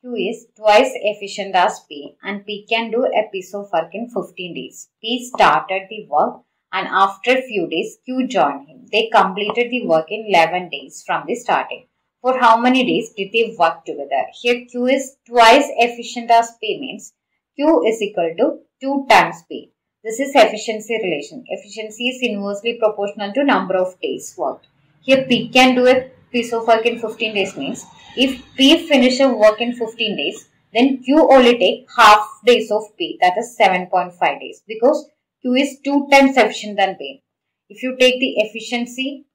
Q is twice efficient as P and P can do a piece of work in 15 days. P started the work and after few days Q joined him. They completed the work in 11 days from the starting. For how many days did they work together? Here Q is twice efficient as P means Q is equal to 2 times P. This is efficiency relation. Efficiency is inversely proportional to number of days worked. Here P can do a piece of work in 15 days means if P finish a work in 15 days, then Q only take half days of P, that is 7.5 days because Q is 2 times efficient than P. If you take the efficiency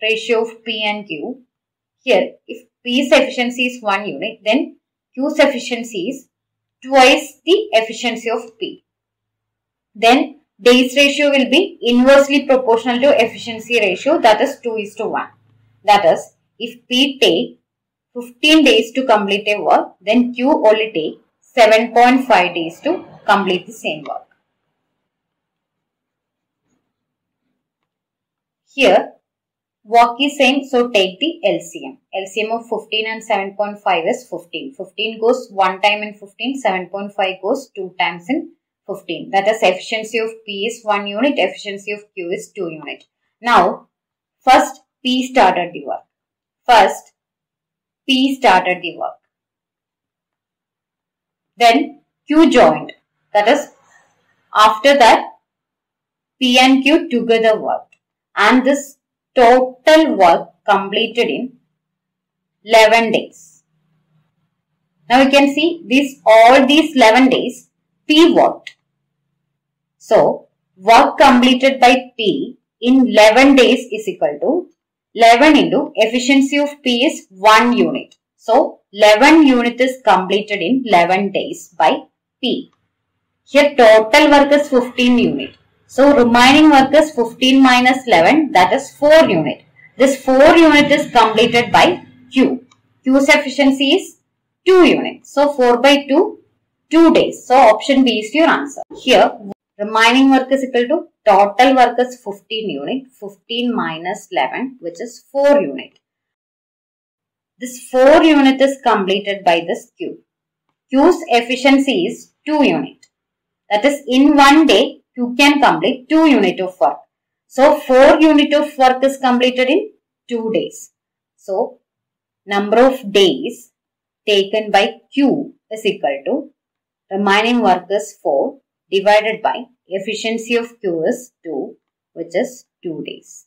ratio of P and Q, here if P's efficiency is 1 unit, then Q's efficiency is twice the efficiency of P. Then days ratio will be inversely proportional to efficiency ratio that is 2 is to 1. That is, if P take 15 days to complete a work, then Q only take 7.5 days to complete the same work. Here, work is same, so take the LCM. LCM of 15 and 7.5 is 15. 15 goes 1 time in 15, 7.5 goes 2 times in 15. That is efficiency of P is 1 unit, efficiency of Q is 2 unit. Now, first P started the work. First, P started the work. Then Q joined. That is, after that, P and Q together worked. And this total work completed in 11 days. Now you can see this all these 11 days P worked. So work completed by P in 11 days is equal to 11 into efficiency of P is 1 unit. So 11 unit is completed in 11 days by P. Here total work is 15 unit. So remaining work is 15 minus 11 that is 4 unit. This 4 unit is completed by Q. Q's efficiency is 2 units. So 4 by 2, 2 days. So option B is your answer. Here remaining work is equal to total work is 15 unit. 15 minus 11 which is 4 unit. This 4 unit is completed by this Q. Q's efficiency is 2 unit. That is in one day Q can complete 2 unit of work. So 4 unit of work is completed in 2 days. So number of days taken by Q is equal to remaining work is 4 divided by efficiency of Q is 2 which is 2 days.